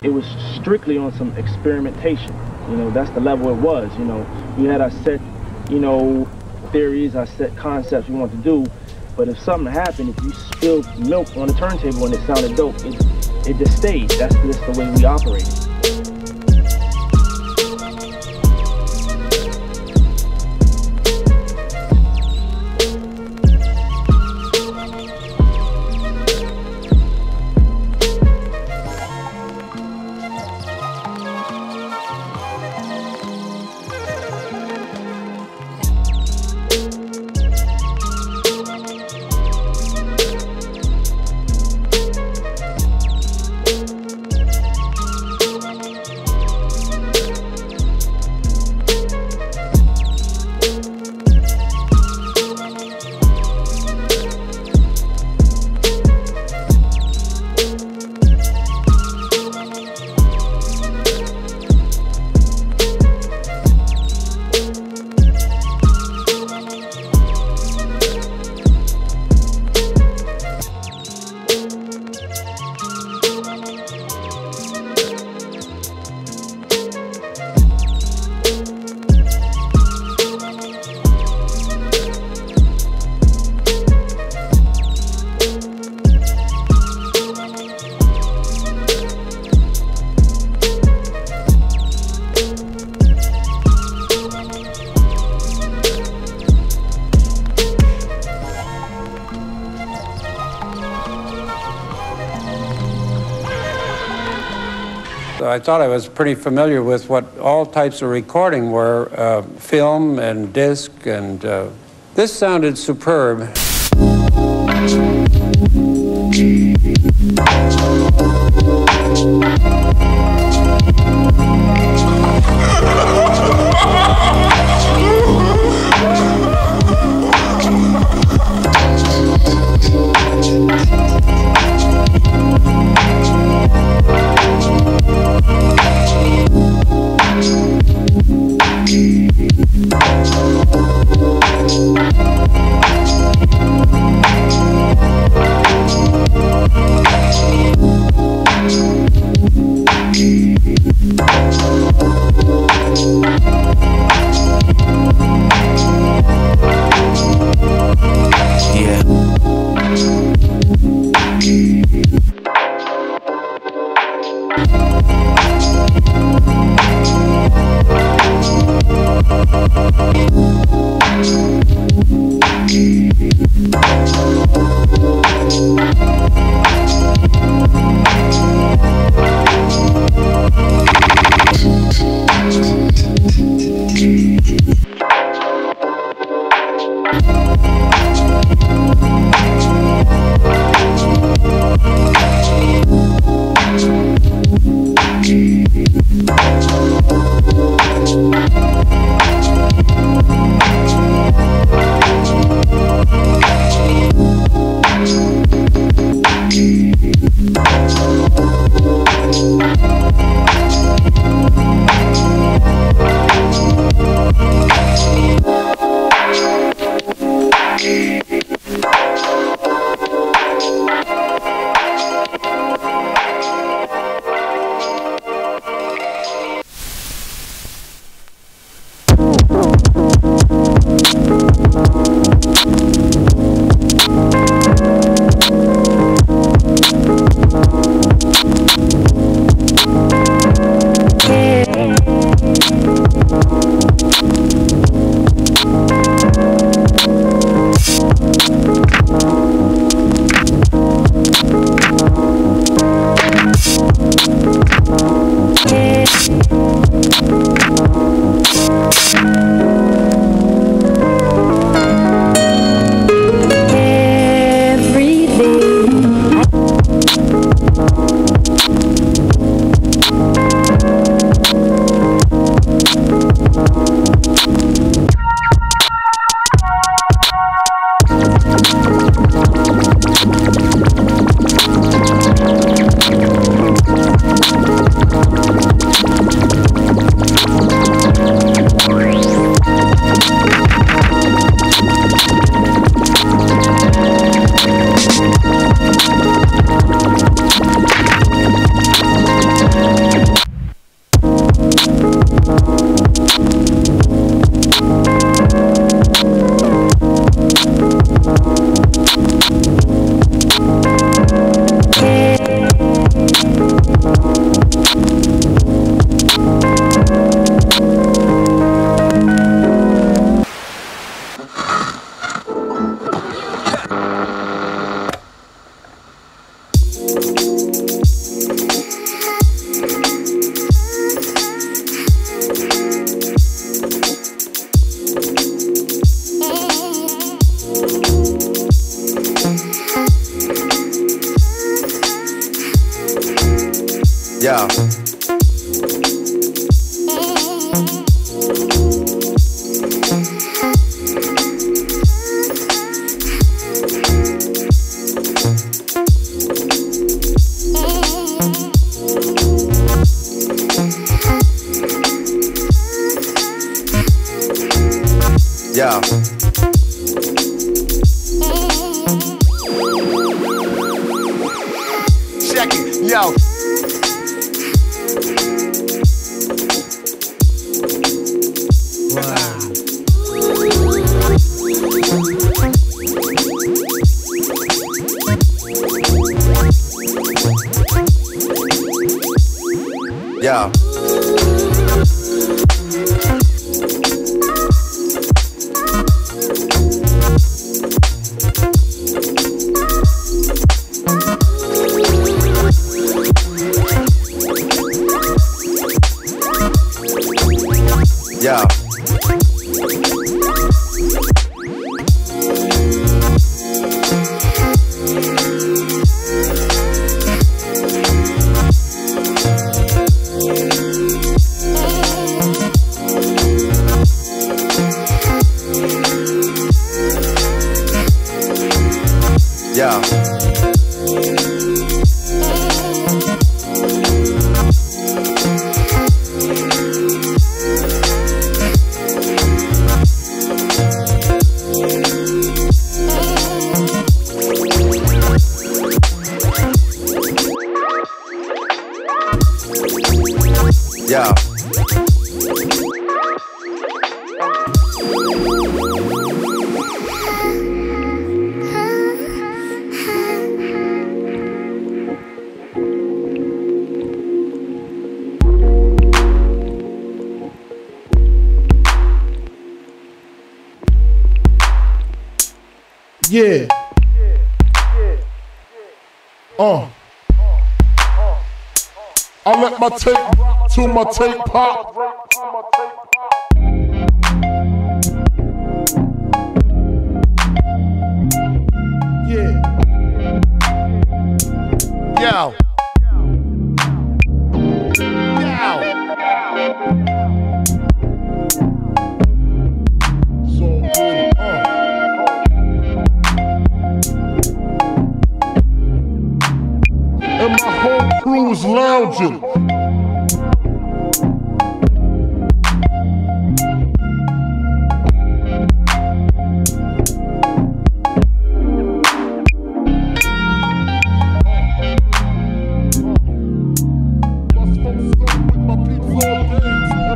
It was strictly on some experimentation. You know, that's the level it was. You know, we had our set, you know, theories, our set concepts we want to do. But if something happened, if you spilled milk on the turntable and it sounded dope, it, it just stayed. That's just the way we operated. I thought I was pretty familiar with what all types of recording were, uh, film and disc, and uh, this sounded superb. Yeah. Yeah. Uh. I let my tape to my tape pop. Whole crew was lounging.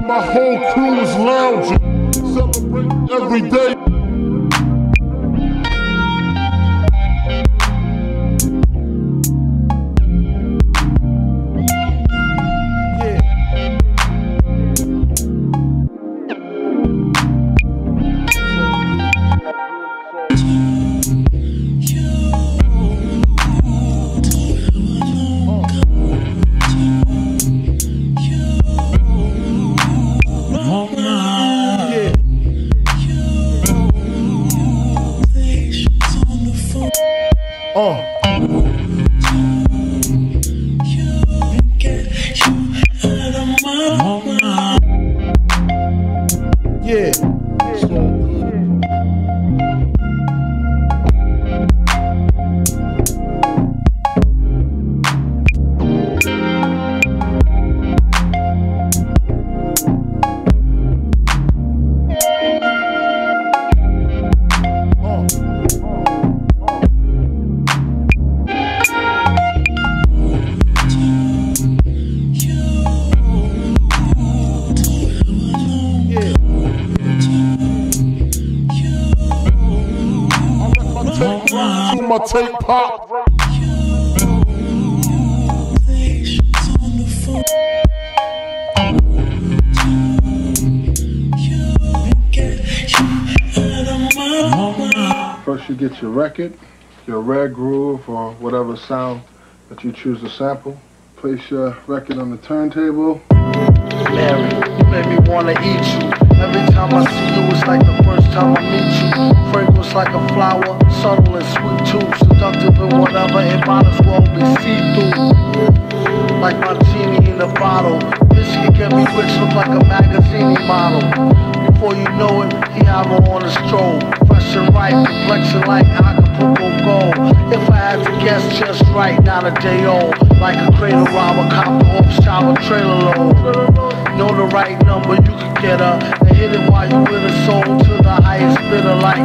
My whole crew is lounging, every day. Rock to my tape pop. First, you get your record, your rare groove, or whatever sound that you choose to sample. Place your record on the turntable. Mary, you made me wanna eat you. Every time I see you, it's like the first time I meet you. Fragrance like a flower, rich, look like a magazine model. Before you know it, he have her on a stroll. Fresh and right, complexion like Acapulco gold. If I had to guess just right, not a day old. Like a cradle robber, copper off shower trailer load. Know the right number, you can get her. And hit it while you with a soul to the highest bidder like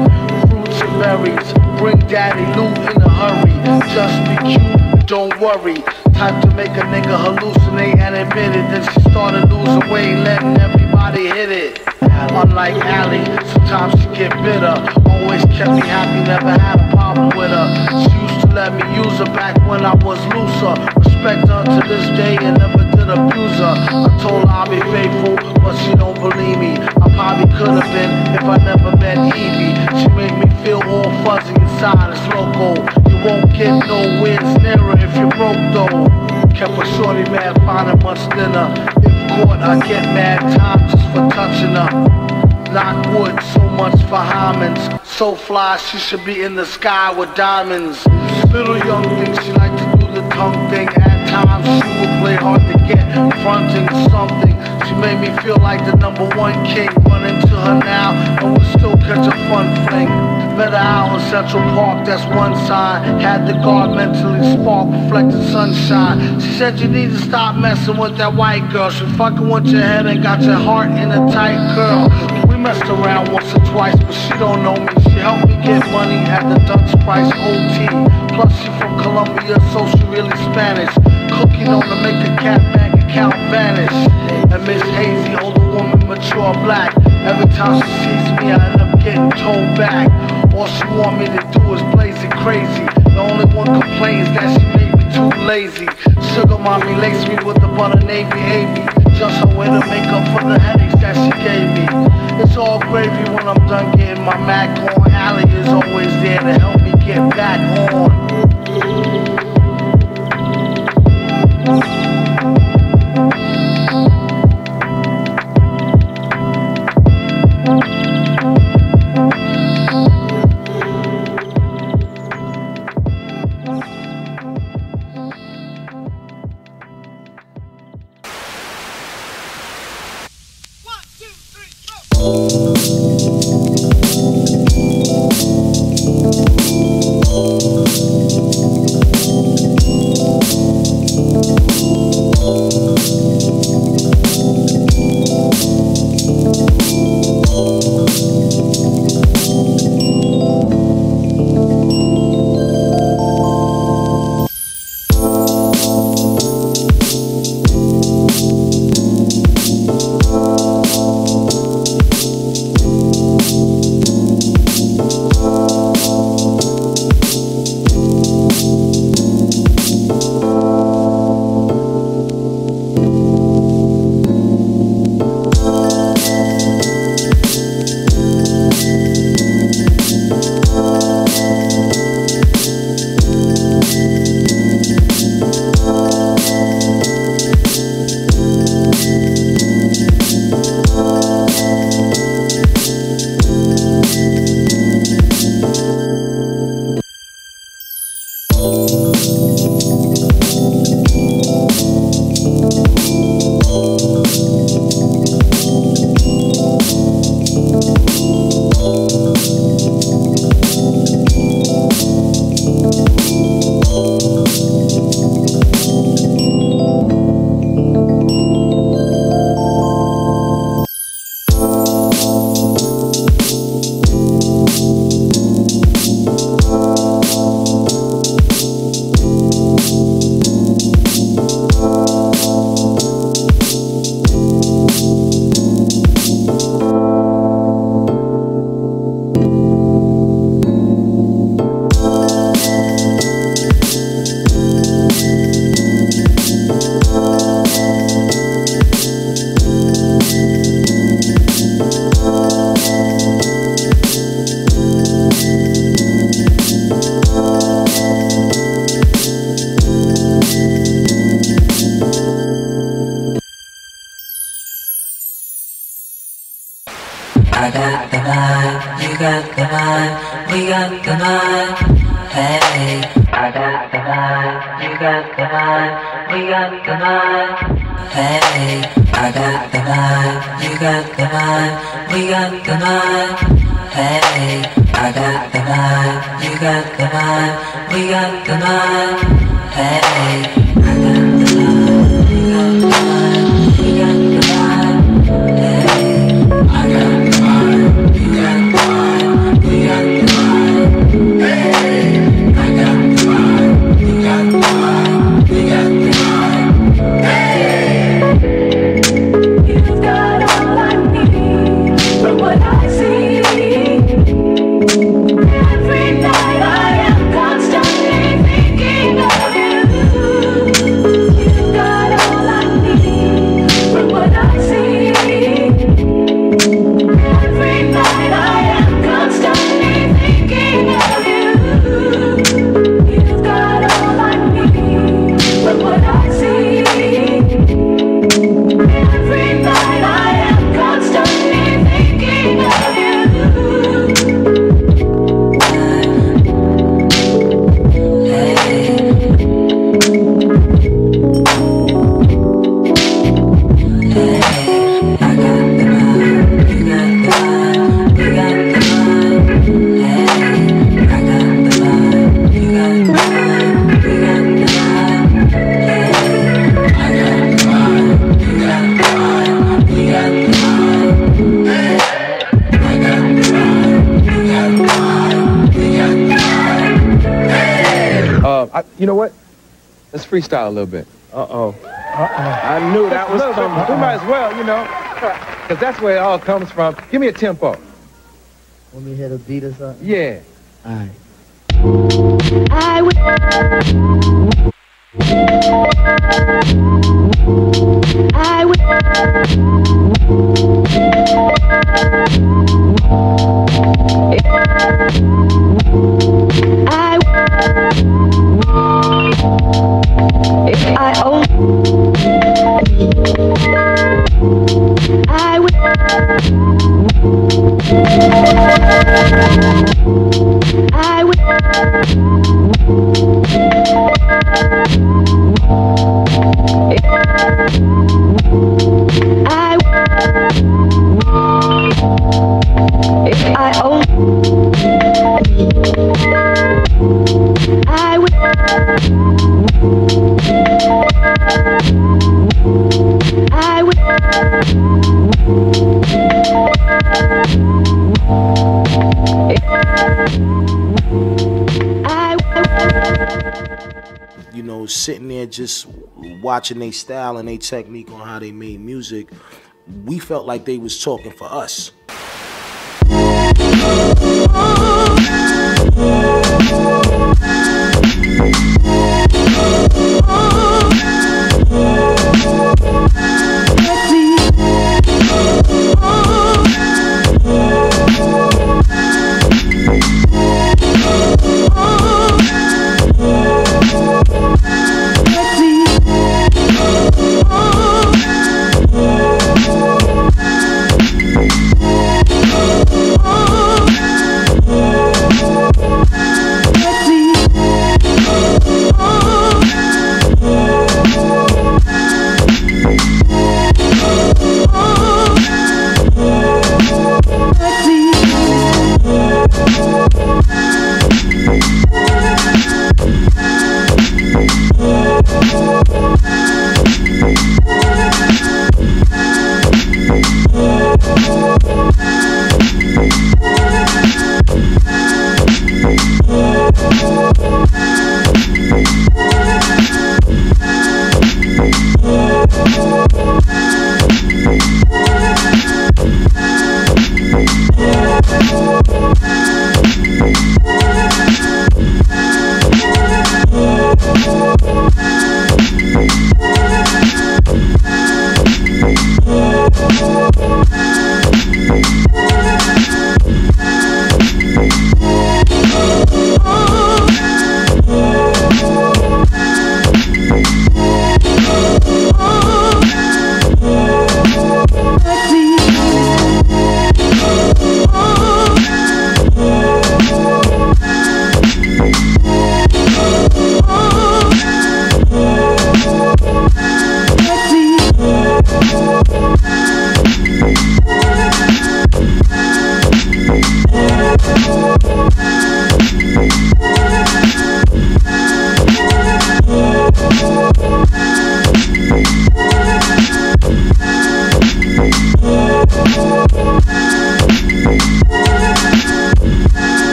fruits and berries. Bring daddy loot in a hurry. Just be cute, don't worry. Time to make a nigga hallucinate and admit it. Then she started losing weight, letting everybody hit it. Unlike Allie, sometimes she get bitter. Always kept me happy, never had a problem with her. She used to let me use her back when I was looser. Respect her to this day and never did abuse her. I told her I'll be faithful, but she don't believe me. I probably could have been if I never met Evie. She made me feel all fuzzy inside, it's loco. Won't get nowhere nearer if you're broke though. Kept a shorty mad, finding much thinner. If caught, I get mad time just for touching her. Lockwood, so much for Hyman's. So fly, she should be in the sky with diamonds. Little young thing, she like to do the tongue thing. At times, she will play hard to get, fronting something. She made me feel like the number one king. Run into her now, and we'll still catch a fun fling. Met her out in Central Park, that's one sign. Had the guard mentally spark, reflecting sunshine. She said you need to stop messing with that white girl. She fucking with your head and got your heart in a tight curl. We messed around once or twice, but she don't know me. She helped me get money at the Dutch price OT. Plus she from Colombia, so she really Spanish. Cooking on to make a cat bank account vanish. And Miss Hazy, older woman, mature black. Every time she sees me, I end up getting told back. All she want me to do is blaze it crazy. The only one complains that she made me too lazy. Sugar mommy laced me with the butter navy baby. Just a way to make up for the headaches that she gave me. It's all gravy when I'm done getting my Mac on. Allie is always there to help me get back on. I got the vibe, you got the vibe, we got the vibe. Hey, I got the vibe, you got the vibe, we got the vibe. Hey, I got the vibe, you got the vibe, we got the vibe. Hey, I got the vibe, you got the vibe, we got the vibe. Hey, freestyle a little bit. Uh-oh. Uh-oh. I knew that was coming. We might as well, you know, because that's where it all comes from. Give me a tempo. Want me to hit a beat or something? Yeah. All right. I will. I will. Just watching their style and their technique on how they made music, we felt like they was talking for us. Oh, oh, oh.